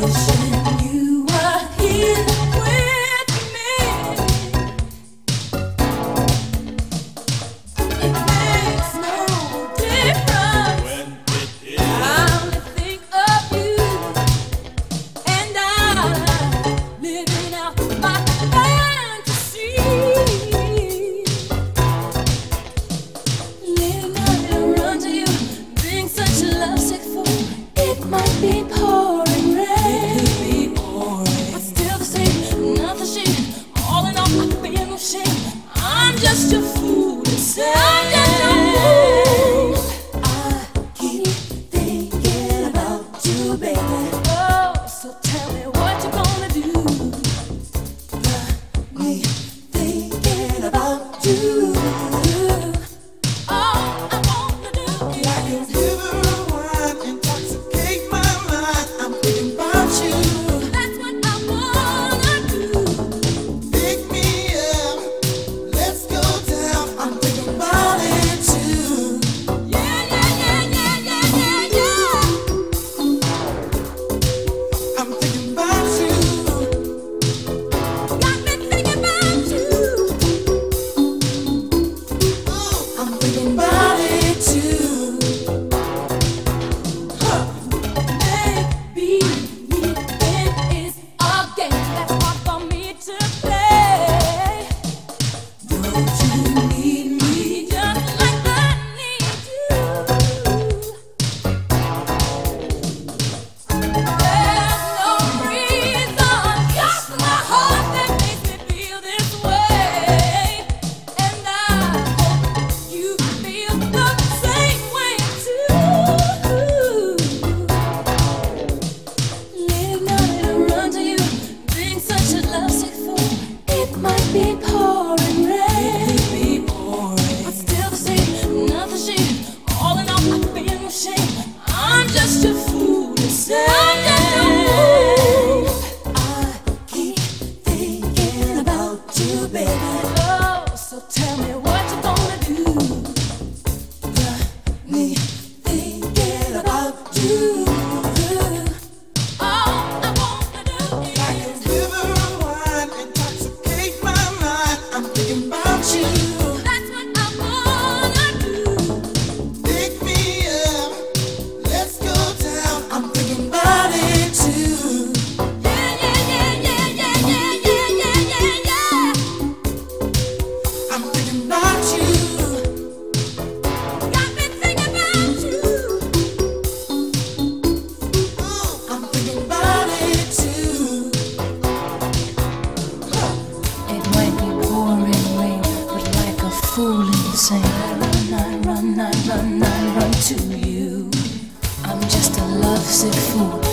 Shine. music form.